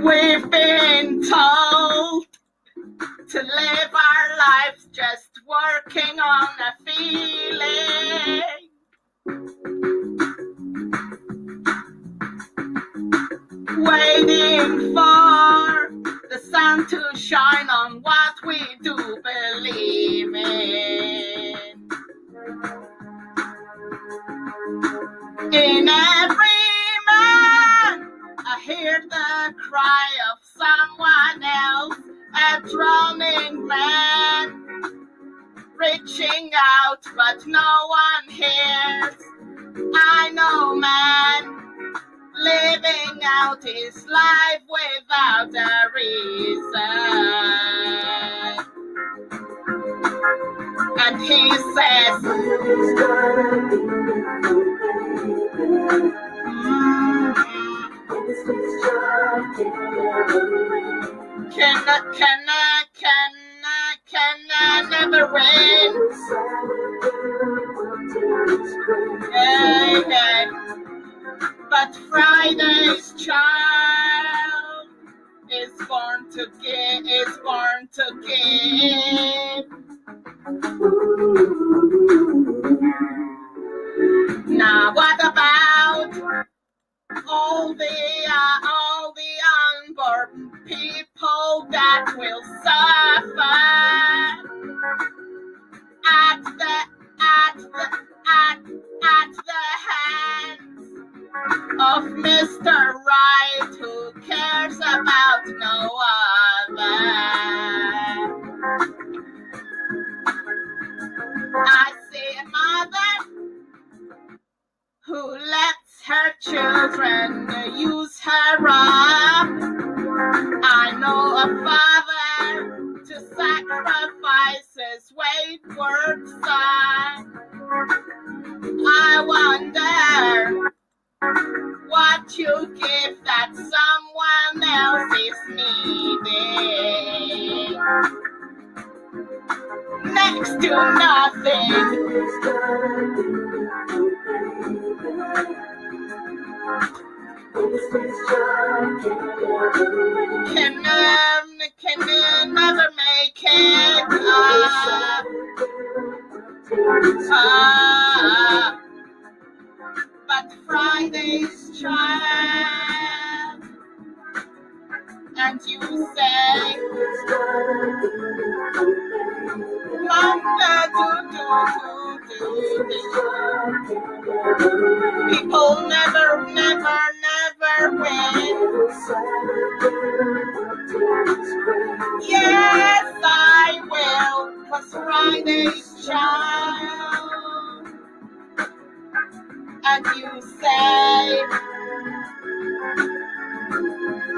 We've been told to live our lives just working on a feeling. Waiting for the sun to shine on what we do believe in. In every man, I hear the cry of someone else, a drowning man, reaching out, but no one hears. I know, man, living out his life without a reason. And he says, "Mm, Can I, can I, can can I never win? Hey, hey. But Friday's child is born to give, is born to give. Of Mr. Right who cares about no other. I see a mother who lets her children use her up. I know a father to sacrifice his wayward son. You give that someone else is needing. Next to nothing. Can um, can uh, never make it. Uh, uh, but Friday's child, and you say, Mama, do do do do. People never, never, never win. Yes, I will, cause Friday's child. And you say,